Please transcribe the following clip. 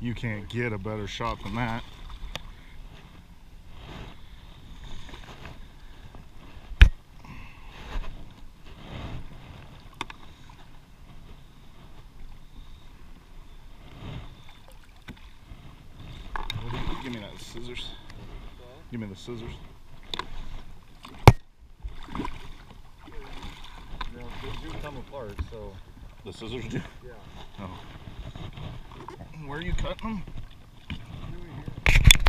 You can't get a better shot than that. What do you- Give me that scissors. Give me the scissors. Now, they do come apart, so The scissors do. yeah. Oh. Where you cutting them?